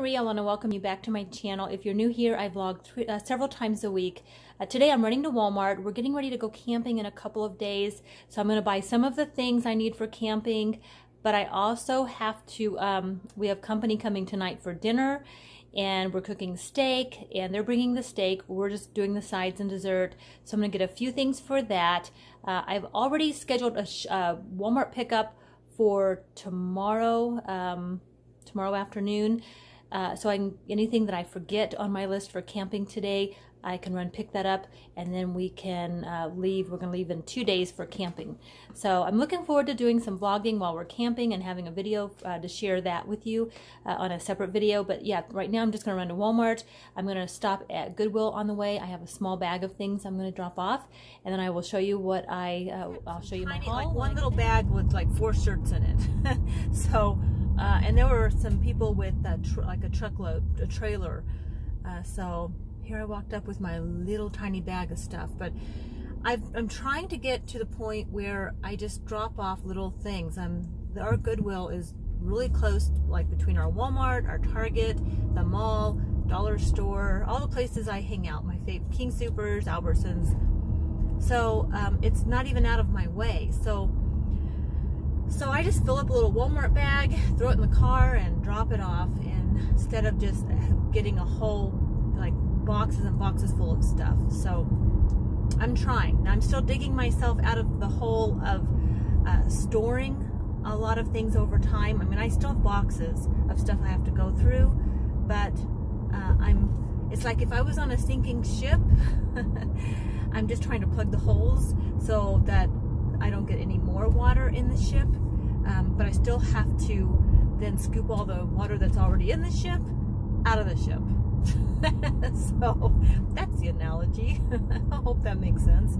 Marie. I want to welcome you back to my channel. If you're new here, I vlog three, uh, several times a week. Uh, today I'm running to Walmart. We're getting ready to go camping in a couple of days. So I'm going to buy some of the things I need for camping. But I also have to, um, we have company coming tonight for dinner and we're cooking steak and they're bringing the steak. We're just doing the sides and dessert. So I'm going to get a few things for that. Uh, I've already scheduled a uh, Walmart pickup for tomorrow. Um, tomorrow afternoon. Uh, so I can, anything that I forget on my list for camping today, I can run pick that up and then we can uh, leave. We're going to leave in two days for camping. So I'm looking forward to doing some vlogging while we're camping and having a video uh, to share that with you uh, on a separate video. But yeah, right now I'm just going to run to Walmart. I'm going to stop at Goodwill on the way. I have a small bag of things I'm going to drop off and then I will show you what I, uh, I'll show you my haul. Like one little bag with like four shirts in it. so uh, and there were some people with a like a truckload, a trailer. Uh, so here I walked up with my little tiny bag of stuff. But i am trying to get to the point where I just drop off little things. I'm, our Goodwill is really close, like between our Walmart, our Target, the mall, dollar store, all the places I hang out. My favorite King Soopers, Albertsons. So um, it's not even out of my way. So so I just fill up a little Walmart bag, throw it in the car, and drop it off. And instead of just getting a whole like boxes and boxes full of stuff. So I'm trying. Now I'm still digging myself out of the hole of uh, storing a lot of things over time. I mean, I still have boxes of stuff I have to go through, but uh, I'm. It's like if I was on a sinking ship. I'm just trying to plug the holes so that I don't get any more water in the ship, um, but I still have to then scoop all the water that's already in the ship out of the ship. so that's the analogy. I hope that makes sense.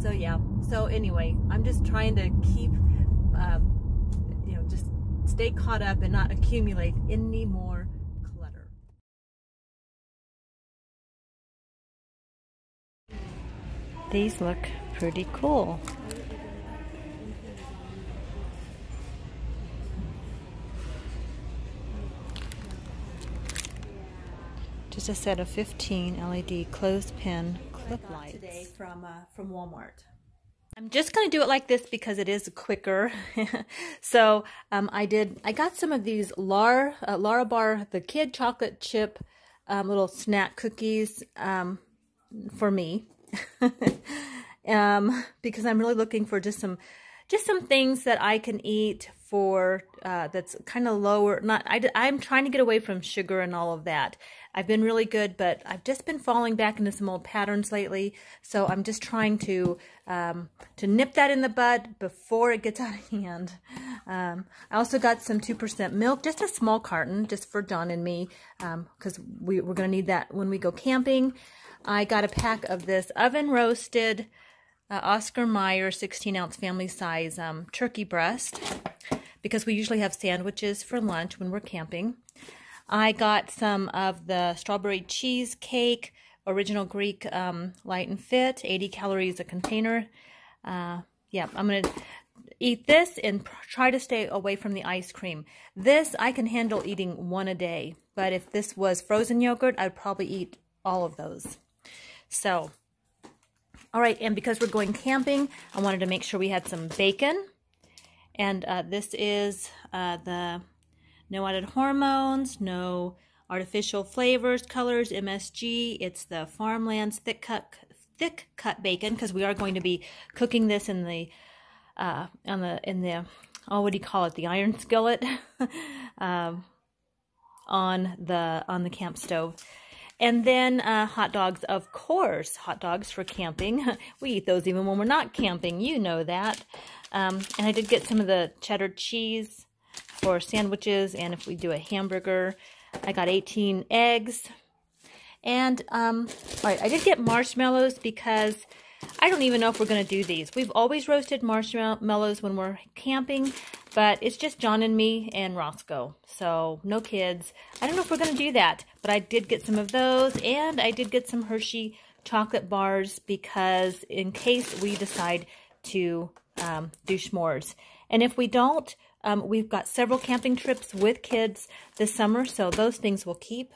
So yeah. So anyway, I'm just trying to keep, um, you know, just stay caught up and not accumulate any more clutter. These look pretty cool. Just a set of 15 LED clothespin clip lights. Today from, uh, from Walmart. I'm just going to do it like this because it is quicker. so um, I did, I got some of these Lar, uh, Larabar, the kid chocolate chip um, little snack cookies um, for me. um, because I'm really looking for just some, just some things that I can eat for, uh, that's kind of lower, not, I, I'm trying to get away from sugar and all of that. I've been really good, but I've just been falling back into some old patterns lately. So I'm just trying to um, to nip that in the bud before it gets out of hand. Um, I also got some 2% milk, just a small carton, just for John and me, because um, we, we're going to need that when we go camping. I got a pack of this oven roasted uh, Oscar Mayer 16 ounce family size um, turkey breast because we usually have sandwiches for lunch when we're camping. I got some of the strawberry cheesecake, original Greek um, light and fit, 80 calories a container. Uh, yeah, I'm going to eat this and try to stay away from the ice cream. This, I can handle eating one a day, but if this was frozen yogurt, I'd probably eat all of those. So, all right, and because we're going camping, I wanted to make sure we had some bacon. And uh, this is uh, the no added hormones, no artificial flavors, colors, MSG. It's the Farmlands thick cut thick cut bacon because we are going to be cooking this in the uh, on the in the oh what do you call it the iron skillet um, on the on the camp stove. And then uh, hot dogs, of course, hot dogs for camping. we eat those even when we're not camping. You know that. Um, and I did get some of the cheddar cheese for sandwiches and if we do a hamburger. I got 18 eggs. And, um, all right, I did get marshmallows because I don't even know if we're going to do these. We've always roasted marshmallows when we're camping, but it's just John and me and Roscoe. So no kids. I don't know if we're going to do that, but I did get some of those and I did get some Hershey chocolate bars because in case we decide to um, do s'mores. And if we don't, um, we've got several camping trips with kids this summer, so those things will keep.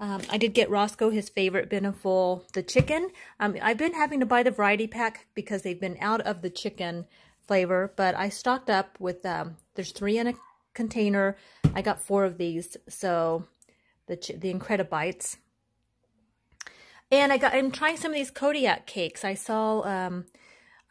Um, I did get Roscoe his favorite Beneful, the chicken. Um, I've been having to buy the variety pack because they've been out of the chicken flavor, but I stocked up with, um, there's three in a container. I got four of these, so the, the Incredibites. And I got, I'm trying some of these Kodiak cakes. I saw, um,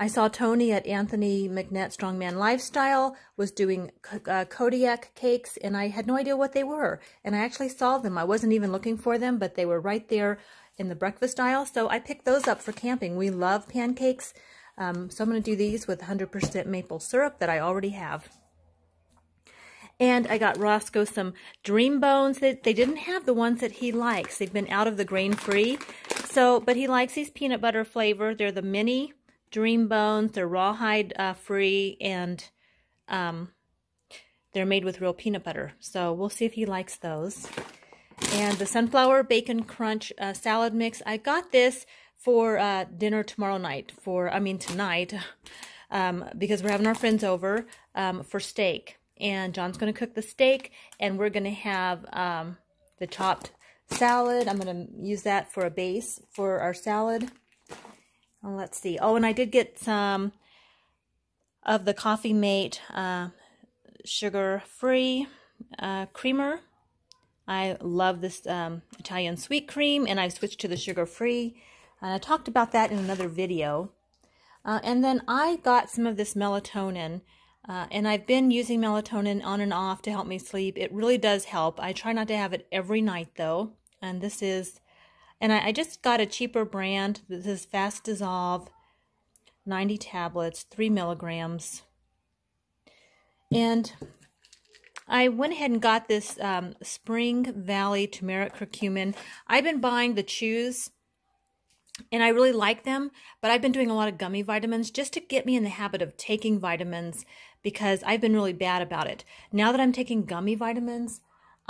I saw Tony at Anthony McNett Strongman Lifestyle was doing uh, Kodiak cakes, and I had no idea what they were. And I actually saw them. I wasn't even looking for them, but they were right there in the breakfast aisle. So I picked those up for camping. We love pancakes. Um, so I'm going to do these with 100% maple syrup that I already have. And I got Roscoe some Dream Bones. That they didn't have the ones that he likes. They've been out of the grain-free. So, but he likes these peanut butter flavor. They're the mini Dream Bones. They're rawhide uh, free and um, they're made with real peanut butter. So we'll see if he likes those. And the Sunflower Bacon Crunch uh, Salad Mix. I got this for uh, dinner tomorrow night. For, I mean tonight. Um, because we're having our friends over um, for steak. And John's going to cook the steak. And we're going to have um, the chopped salad. I'm going to use that for a base for our salad. Well, let's see. Oh, and I did get some of the Coffee Mate uh, sugar-free uh, creamer. I love this um, Italian sweet cream, and I've switched to the sugar-free. And I talked about that in another video. Uh, and then I got some of this melatonin, uh, and I've been using melatonin on and off to help me sleep. It really does help. I try not to have it every night, though. And this is and I, I just got a cheaper brand. This is Fast Dissolve, 90 tablets, 3 milligrams. And I went ahead and got this um, Spring Valley Turmeric Curcumin. I've been buying the chews, and I really like them, but I've been doing a lot of gummy vitamins just to get me in the habit of taking vitamins because I've been really bad about it. Now that I'm taking gummy vitamins,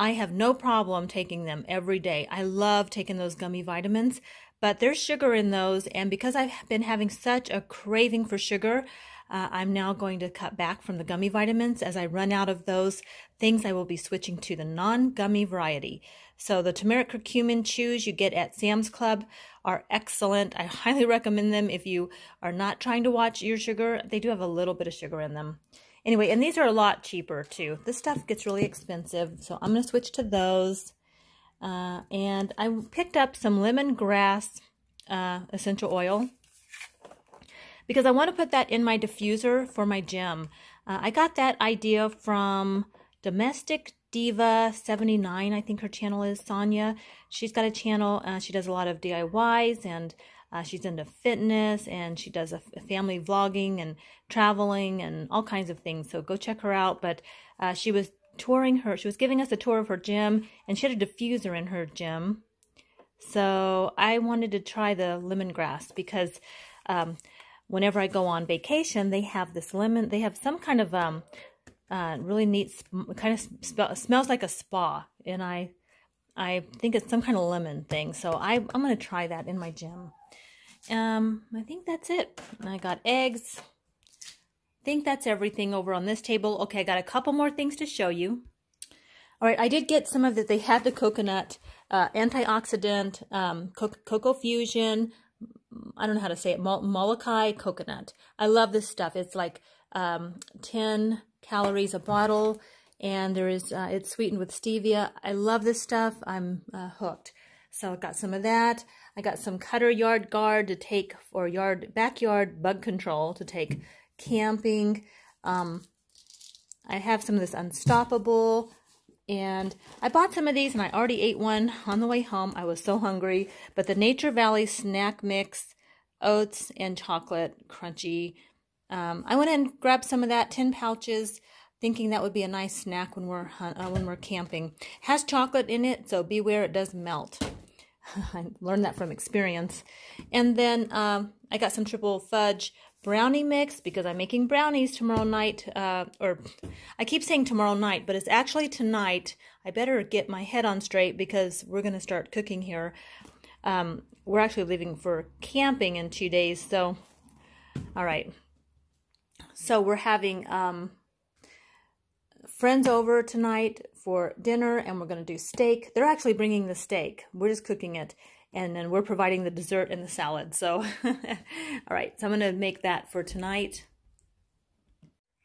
I have no problem taking them every day. I love taking those gummy vitamins, but there's sugar in those. And because I've been having such a craving for sugar, uh, I'm now going to cut back from the gummy vitamins. As I run out of those things, I will be switching to the non-gummy variety. So the turmeric curcumin chews you get at Sam's Club are excellent. I highly recommend them if you are not trying to watch your sugar. They do have a little bit of sugar in them. Anyway, and these are a lot cheaper too. This stuff gets really expensive, so I'm going to switch to those. Uh, and I picked up some lemongrass uh, essential oil because I want to put that in my diffuser for my gym. Uh, I got that idea from Domestic Diva 79, I think her channel is, Sonia. She's got a channel, uh, she does a lot of DIYs and uh, she's into fitness and she does a, a, family vlogging and traveling and all kinds of things. So go check her out. But uh, she was touring her, she was giving us a tour of her gym and she had a diffuser in her gym. So I wanted to try the lemongrass because um, whenever I go on vacation, they have this lemon, they have some kind of um, uh, really neat, kind of smells like a spa. And I I think it's some kind of lemon thing. So I, I'm going to try that in my gym. Um, I think that's it. I got eggs. I think that's everything over on this table. Okay, I got a couple more things to show you. All right, I did get some of that. They had the coconut uh, antioxidant, um, co cocoa fusion. I don't know how to say it. Mol Molokai coconut. I love this stuff. It's like um, 10 calories a bottle, and there is uh, it's sweetened with stevia. I love this stuff. I'm uh, hooked. So I got some of that. I got some cutter yard guard to take, for yard backyard bug control to take camping. Um, I have some of this Unstoppable. And I bought some of these and I already ate one on the way home. I was so hungry. But the Nature Valley Snack Mix, oats and chocolate, crunchy. Um, I went and grabbed some of that, 10 pouches, thinking that would be a nice snack when we're, uh, when we're camping. Has chocolate in it, so beware it does melt. I learned that from experience. And then um, I got some triple fudge brownie mix because I'm making brownies tomorrow night. Uh, or I keep saying tomorrow night, but it's actually tonight. I better get my head on straight because we're going to start cooking here. Um, we're actually leaving for camping in two days. So, all right. So we're having um, friends over tonight for dinner and we're going to do steak. They're actually bringing the steak. We're just cooking it and then we're providing the dessert and the salad. So, all right, so I'm going to make that for tonight.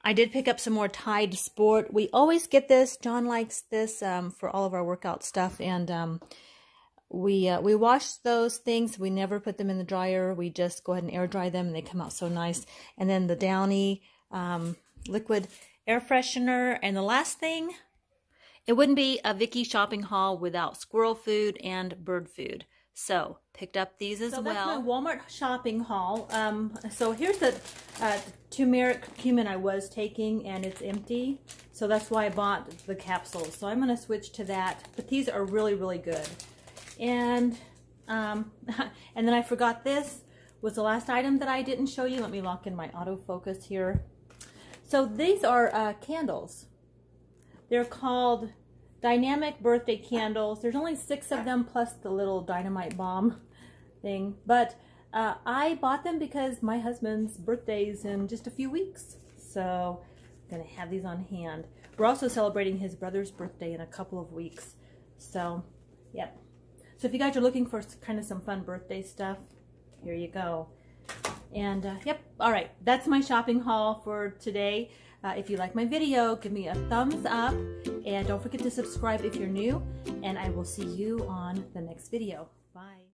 I did pick up some more Tide Sport. We always get this. John likes this um, for all of our workout stuff. And um, we uh, we wash those things. We never put them in the dryer. We just go ahead and air dry them and they come out so nice. And then the Downy um, liquid air freshener. And the last thing, it wouldn't be a Vicki shopping haul without squirrel food and bird food. So picked up these as so well. that's my Walmart shopping haul. Um, so here's the uh, turmeric cumin I was taking and it's empty. So that's why I bought the capsules. So I'm going to switch to that. But these are really, really good. And um, and then I forgot this was the last item that I didn't show you. Let me lock in my autofocus here. So these are uh, candles. They're called dynamic birthday candles. There's only six of them plus the little dynamite bomb thing. But uh, I bought them because my husband's birthday's in just a few weeks. So I'm going to have these on hand. We're also celebrating his brother's birthday in a couple of weeks. So, yep. So if you guys are looking for kind of some fun birthday stuff, here you go. And uh, yep, all right, that's my shopping haul for today. Uh, if you like my video, give me a thumbs up and don't forget to subscribe if you're new and I will see you on the next video. Bye.